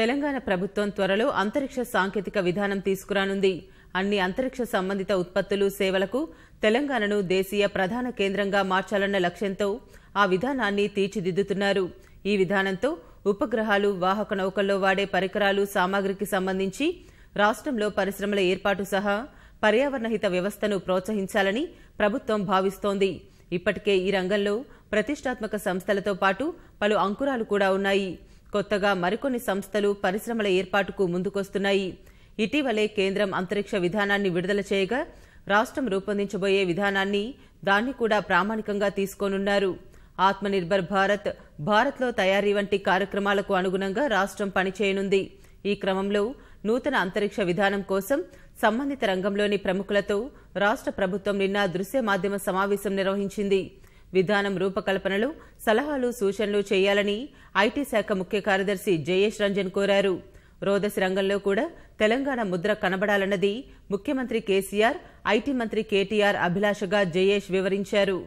తెలంగాణ ప్రభుత్వం త్వరలో అంతరిక్ష సాంకేతిక విధానం తీసుకురానుంది. అన్ని అంతరిక్ష సంబంధిత ఉత్పత్తులు సేవలకు తెలంగాణను దేశీయ ప్రధాన కేంద్రంగా మార్చాలన్న లక్ష్యంతో ఆ విధానాన్ని తీర్చిదిద్దుతున్నారు. ఈ విధానంతో ఉపగ్రహాలు వాహక నౌకల్లో వాడే పరికరాలు సామాగ్రికి సంబంధించి రాష్ట్రంలో పరిశ్రమల ఏర్పాటు సహా పర్యావరణహిత వ్యవస్థను ప్రోత్సహించాలని ప్రభుత్వం భావిస్తోంది. ఇప్పటికే ఈ రంగంలో ప్రతిష్టాత్మక సంస్థలతో పాటు పలు అంకురాలు కూడా ఉన్నాయి. కొత్తగా మరికొన్ని సంస్థలు పరిశ్రమల ఏర్పాటుకు ముందుకొస్తున్నాయి. ఇటీవలే కేంద్రం అంతరిక్ష విధానాన్ని విడుదల చేయగా రాష్ట్రం రూపొందించబోయే విధానాన్ని దాన్ని కూడా ప్రామాణికంగా తీసుకోనున్నారు. ఆత్మనిర్భర్ భారత్ భారత్లో తయారీ వంటి కార్యక్రమాలకు అనుగుణంగా రాష్ట్రం పనిచేయనుంది. ఈ క్రమంలో నూతన అంతరిక్ష విధానం కోసం సంబంధిత రంగంలోని ప్రముఖులతో రాష్ట్ర ప్రభుత్వం నిన్న దృశ్య మాధ్యమ సమావేశం నిర్వహించింది. విధానం రూపకల్పనలో సలహాలు సూచనలు చేయాలని ఐటీ శాఖ ముఖ్య కార్యదర్శి జయేష్ రంజన్ కోరారు. రోదసి రంగంలో కూడా తెలంగాణ ముద్ర కనబడాలన్నది ముఖ్యమంత్రి కేసీఆర్ ఐటీ మంత్రి కేటీఆర్ అభిలాషగా జయేష్ వివరించారు.